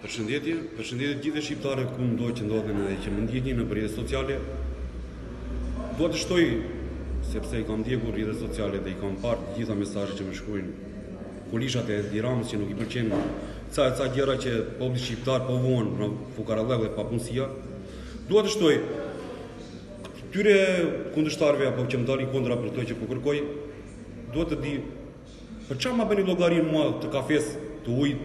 Përshëndetje, përshëndetje të gjithë shqiptarët kudo që ndodhen edhe që më ndjekin nëpër rrjetet sociale. Dua të shtoj, sepse i kam ndjekur rrjetet sociale dhe i kam parë të gjitha mesazhet që më shkruajnë këlyshët e Edi Ramës që nuk i pëlqejnë ca e ca gjëra që populli shqiptar po vuan në fukarallëk dhe papunësia. Dua të shtoj, atyre kundërshtarëve apo që më dalin kondra për ato që po kërkoj, Dua të di për çfarë ma bëni llogarinë mua të kafesë, të ujit,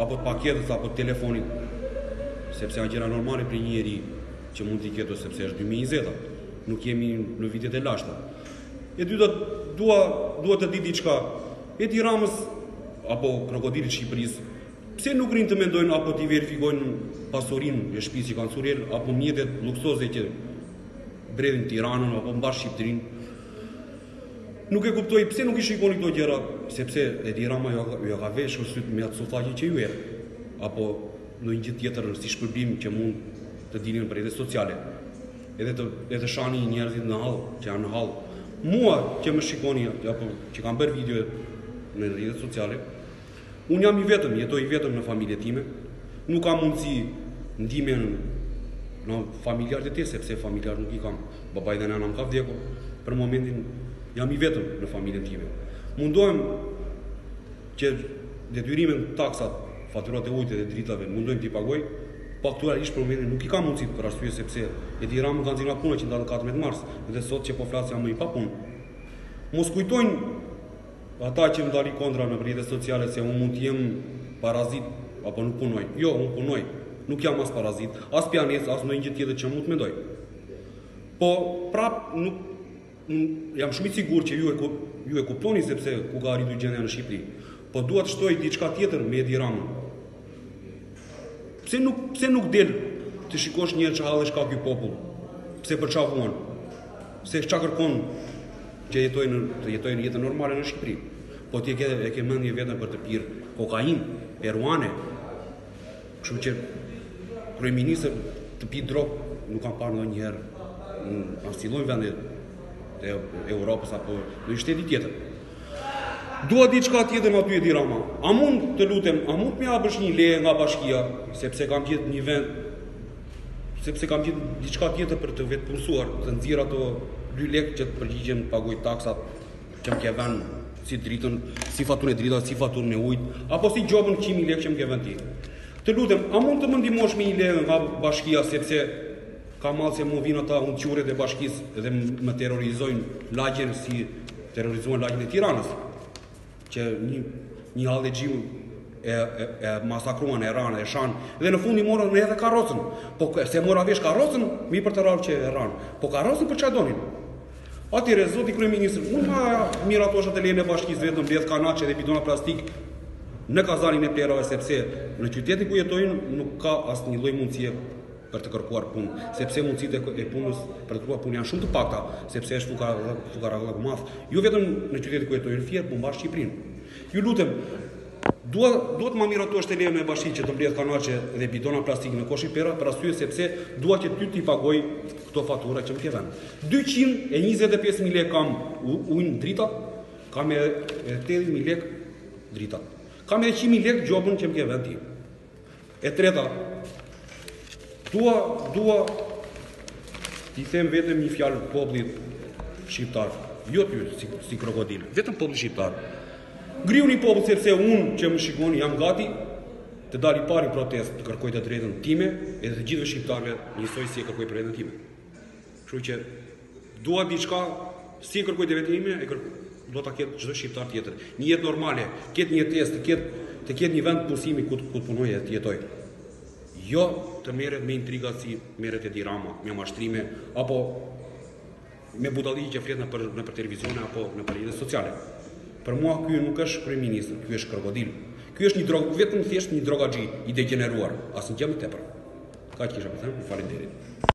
apo të paketës, apo të telefonit, sepse janë gjëra normale për një njeri që mund t'i ketë, sepse është 2020 nuk jemi në vitet e lashta. E dyta, dua, dua të di diçka. Edi Ramës, apo krokodilit të Shqipërisë, pse nuk rrinë të mendojnë apo t'i verifikojnë pasurinë e shpisë që ka në Surrel, apo mjetet luksoze që bredhin Tiranën, apo mbarë Shqipërinë, Nuk e kuptoj pse nuk i shikoni këto gjëra, sepse Edi Rama jua, jua ka veshur sytë me atë sufllaqe që ju jep, apo ndonjë gjë tjetër si shpërblim që mund të dilni në rrjetet sociale. Edhe të edhe shani njerëzit në hall, që janë në hall. Mua që më shikoni apo që kam bërë video në rrjetet sociale, Unë jam i vetëm, jetoj i vetëm në familjen time, nuk kam mundësi ndihme në familjarët e mi, sepse familjarët nuk i kam, babai dhe nëna më ka vdekur, për momentin jam i vetëm në familjen time. Mundohem që detyrimet, taksat, faturat e ujit dhe dritave, mundohem t'i paguaj, po aktualisht për momentin nuk i kam mundësitë për arsye, sepse Edi Rama ka ndaluar punën që në datën 14 mars, dhe sot që po flas jam i papunë. Mos kujtojnë Ata që më dalin kontra në rrjetet sociale se unë mund të jem parazit apo nuk punoj. Jo, unë punoj. Nuk jam as parazit, as pijanec, as ndonjë gjë tjetër që mund të mendojnë. Po prap nuk unë jam shumë i sigurt që ju e ku, ju e kuptoni sepse ku ka arritur gjendja në Shqipëri. Po dua të shtoj diçka tjetër me Edi Ramën. Pse nuk pse nuk del të shikosh njëherë çfarë hallesh ka ky popull? Pse për çfarë vuan? Pse ça kërkon që jetojnë të jetojnë jetën normale në Shqipëri? Po ti e ke e ke mendjen vetëm për të pirë kokainë peruane. Kështu që kryeministër të pijë drogë nuk kam parë ndonjëherë në asnjë lloj vendi të Europës apo në një shteti tjetër. Dua diçka tjetër nga ty Edi Rama. A mund, të lutem, a mund të më japësh një leje nga bashkia, sepse kam gjetë një vend sepse kam gjetë diçka tjetër për të vetëpunësuar, të nxjerr ato dy lekë që të përgjigjem, të paguaj taksat që më ke vënë si dritën, si faturën e dritave, si faturën e ujit, apo si gjobën 100.000 lekë që më ke vënë ti. Të lutem, a mund të më ndihmosh me një leje nga bashkia sepse kam hall se më vijnë ata hundëqurret e bashkisë dhe më terrorizojnë lagjen si Terrorizuan lagjen e Tiranës, që një, një hallexhi e, e, e masakruan, e rrahën, e shanë, dhe në fund i morën edhe karrocën. Po se mora vesh karrocën, mirë për të rrahur që e rrahën. Po karrocën për ça e donin? Atëherë, zoti kryeministër, unë ma mirato ti lejen e bashkisë vetëm mbledh kanaçe dhe bidona plastikë në kazanin e plehrave, sepse në qytetin ku jetoj nuk ka asnjë lloj mundësie për të kërkuar punë, sepse mundësitë e punës për të kërkuar punë janë shumë të pakta, sepse është fukarallëk, fukarallëk i madh, jo vetëm në qytetin ku jetoj në Fier, po mbarë Shqipërinë. Ju lutem, Dua dua të më miratosh ti lejen me bashki që të mbledh kanaçe dhe bidona plastikë në koshin e plehrave për arsye sepse dua që ty t'i pagoj këto fatura që më ke dhënë. 225000 lekë kam ujin dritat, kam edhe 80000 lekë dritat. Kam edhe 100000 lekë gjobën që më ke dhënë ti. E treta, dua, dua t'i them vetëm një fjalë popullit shqiptar, jo ty si, si krokodil, vetëm popullit shqiptar. Ngrihuni popull sepse unë që më shikoni jam gati të dal i pari në protestë të kërkoj të drejtën time edhe të gjithë shqiptarëve njësoj si e kërkoj të drejtën time. Kështu që dua diçka, si e kërkoj për veten time, e dua ta ketë çdo shqiptar tjetër. Një jetë normale, ketë një jetesë, të ketë të ketë një vend punësimi ku të punojë e të jetojë jo të merret me intriga si merret Edi Rama, me mashtrime, apo me budallallëqe flet nëpër, nëpër televizione apo nëpër rrjete sociale. Për mua ky nuk është kryeministër, ky është krokodil. Ky është një drog, vetëm thjesht një drogaxhi i degjeneruar, asnjë gjë më tepër. Kaq kisha me thënë, faleminderit.